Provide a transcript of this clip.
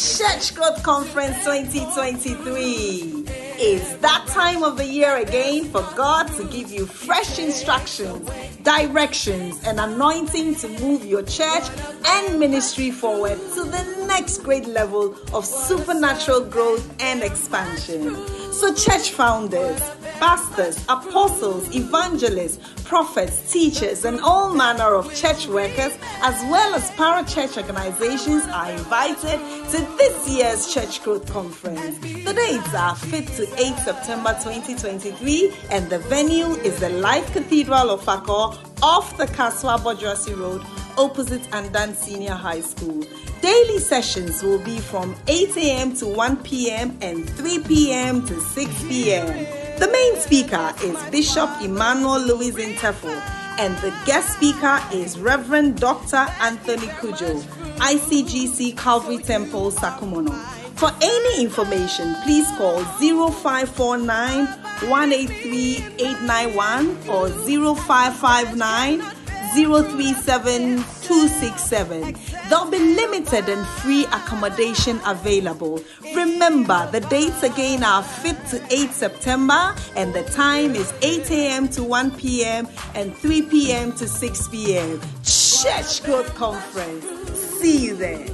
Church Growth Conference 2023. It's that time of the year again for God to give you fresh instructions, directions, and anointing to move your church and ministry forward to the next great level of supernatural growth and expansion. So, church founders, pastors, apostles, evangelists, prophets, teachers, and all manner of church workers, as well as para-church organizations, are invited to this year's Church Growth Conference. The dates are 5th to 8th September 2023, and the venue is the Life Cathedral Ofaakor off the Kasoa Bawjiase Road, opposite Andam Senior High School. Daily sessions will be from 8 a.m. to 1 p.m. and 3 p.m. to 6 p.m. The main speaker is Bishop Emmanuel Louis Nterful, and the guest speaker is Reverend Dr. Anthony Cudjoe, ICGC Calvary Temple, Sakumono. For any information, please call 0549 183 891 or 0559 037267. There'll be limited and free accommodation available. Remember, the dates again are 5th to 8th September, and the time is 8 a.m. to 1 p.m. and 3 p.m. to 6 p.m. Church Growth Conference. See you there.